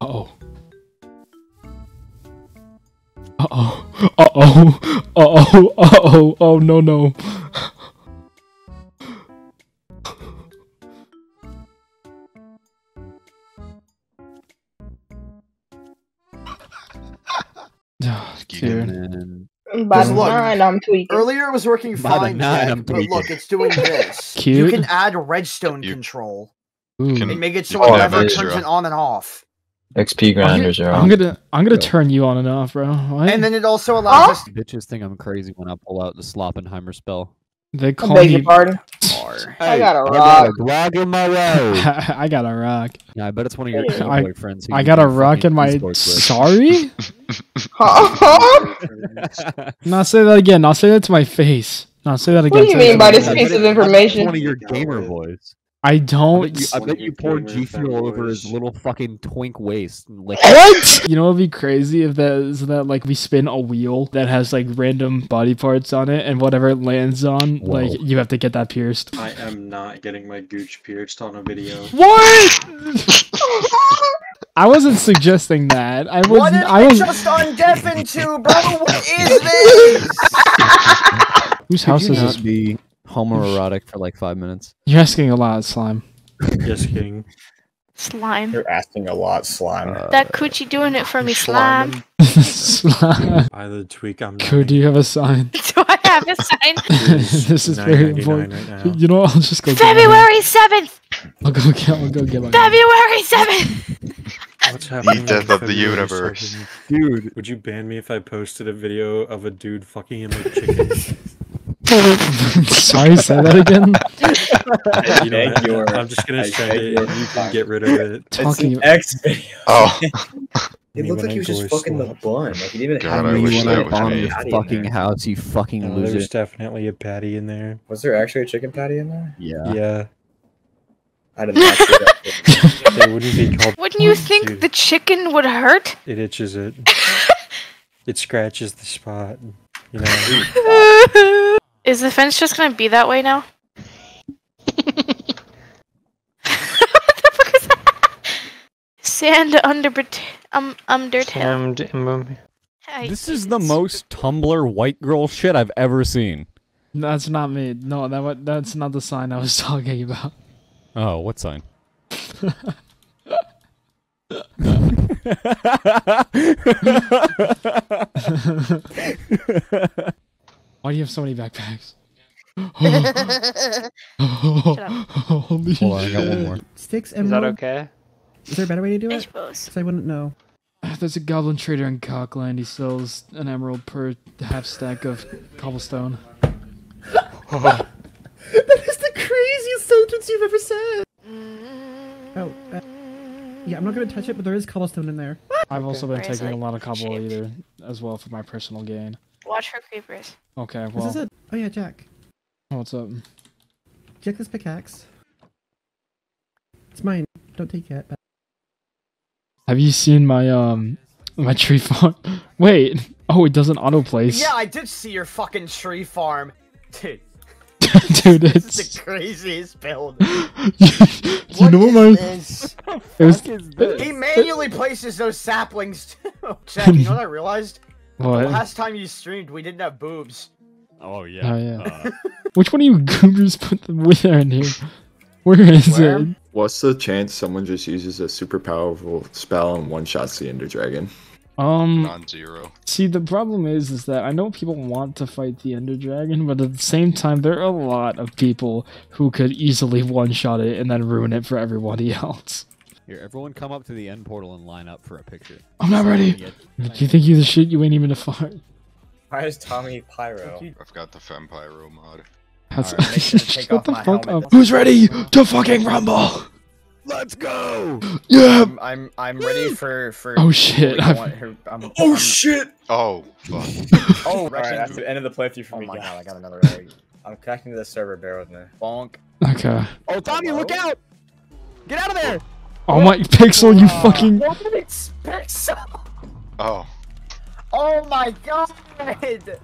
Uh oh. Uh oh. Uh oh. Uh oh. Uh oh. Oh no no. Dude. Man. By Just look, nine, I'm tweaking. Earlier it was working By the fine, nine, Jack, I'm but tweaking. look, it's doing this. you can add redstone You- control Can- and make it so You it can have never turns it on and off. XP grinders are I'm gonna I'm gonna Go. turn you on and off, bro. What? And then it also allows Huh? us Bitches think I'm crazy when I pull out the Sloppenheimer spell. they I call beg your me. pardon. I got a I got a rock. rock in my road. I got a rock. yeah, I bet it's one of your I- I, boyfriends. I got a rock in my. Sorry. Not say that again. I'll say that to my face. No, say that again. What do you mean by this my I face. piece of it- I bet it's information? One of your gamer boys. I I don't. bet you, I bet you your poured gamer G Fuel all over his little fucking twink waist. and licked What? You know what'd be crazy if that is that like we spin a wheel that has like random body parts on it and whatever it lands on, Whoa. like you have to get that pierced. I am not getting my gooch pierced on a video. What? I wasn't suggesting that. I was. What did I I was. just undeafen to, bro? What is this? Whose house is this? not be homoerotic for like five minutes? You're asking a lot, slime. Yes, King. Slime. You're asking a lot, slime. Uh, That coochie doing it for me, slime. slime. By the tweak, I'm Could do you have a sign? Do I have a sign? this is very important. right. You know, what? I'll just go. February 7th! I'll go get. I'll go get my. February 7th! What's happening? death of the universe. dude. Would you ban me if I posted a video of a dude fucking in like chicken? Sorry, say that again. you know, beg your- I'm just gonna I send it your you can get rid of it. Talking. X video. Oh, It looked like he was just fucking the bun. Like he didn't even God, have I When wish you that was it on me. your fucking house, you fucking No, lose there's it. definitely a patty in there. Was there actually a chicken patty in there? Yeah. Yeah, I did not see that. they wouldn't be called. Wouldn't you think Dude. the chicken would hurt? It itches it. it scratches the spot. You know. Is the fence just gonna be that way now? what the fuck is that? Sand under um Undertale. I- This is the most Tumblr white girl shit I've ever seen. That's not me. No, that wa- that's not the sign I was talking about. Oh, what sign? Why do you have so many backpacks? Shut Holy Hold on, I got one more. Sticks Is that okay? Is there a better way to do I it? suppose. 'Cause I wouldn't know. There's a goblin trader in Cockland. He sells an emerald per half stack of cobblestone. that is the craziest sentence you've ever said. Oh, uh, yeah, I'm not gonna touch it, but there is cobblestone in there. I've also been Where taking a lot of cobble either as well for my personal gain. Watch for creepers. Okay, This well, is it. Oh yeah, Jack. what's up? Jack this pickaxe. It's mine. Don't take it. Have you seen my um my tree farm? Wait, oh, it doesn't auto place. Yeah, I did see your fucking tree farm. Dude, Dude, this is it's the craziest build. you know what my this? it was He manually places those saplings too. Jack, you know what I realized? The last time you streamed, we didn't have boobs. Oh yeah. Oh, yeah. Uh, Which one of you goobers put the wither in here? Where is Where? it? What's the chance someone just uses a super powerful spell and one shots the Ender Dragon? Um, non-zero. see, the problem is, is that I know people want to fight the Ender Dragon, but at the same time, there are a lot of people who could easily one-shot it and then ruin it for everybody else. Here, everyone come up to the end portal and line up for a picture. I'm not ready. Do you think you're the shit you ain't even a fart? Why is Tommy Pyro? I've got the Fempyro mod. That's Alright, make sure to take Shut the fuck helmet. up. Who's ready to fucking rumble? Let's go! Yeah. I'm, I'm I'm ready for for. Oh, shit, who I've- want- who- I'm- Oh I'm- shit! Oh, fuck. Oh, alright, that's the end of the playthrough for Oh me. my god, I got another egg. I'm connecting to the server. Bear with me. Bonk. Okay. Oh, Tommy, look out! Get out of there! Oh my pixel, you fucking. What did expect so? Oh, Oh my god!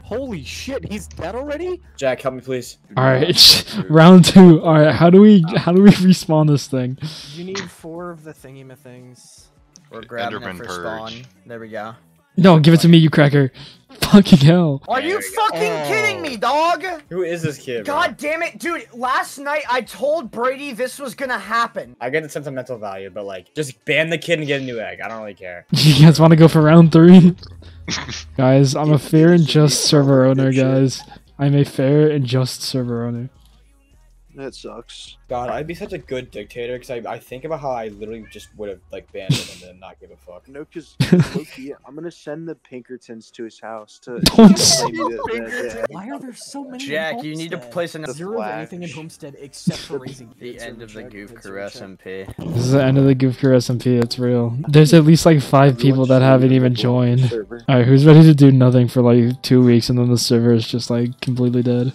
Holy shit, he's dead already? Jack, help me, please. All right, round two. All right, how do we uh, how do we respawn this thing? You need four of the thingy things. We're grabbing Enderman it for purge. spawn. There we go. No, give it to me, you cracker. Fucking hell. Are you we go. fucking oh. kidding me, dog? Who is this kid? bro? God damn it, dude! Last night I told Brady this was gonna happen. I get the sentimental value, but like, just ban the kid and get a new egg. I don't really care. You guys want to go for round three? guys, I'm a fair and just server owner, guys. I'm a fair and just server owner. That sucks. God, I'd be such a good dictator because I, I think about how I literally just would have like banned him and then not give a fuck. No, because lowkey, I'm gonna send the Pinkertons to his house to. Don't the- the- the- Why are there so many? in Jack, you need to place an zero of anything in Homestead except for raising. the end of the Goof Crew SMP. This is the end of the Goof Crew SMP. It's real. There's at least like five people that haven't even joined. Alright, who's ready to do nothing for like two weeks and then the server is just like completely dead?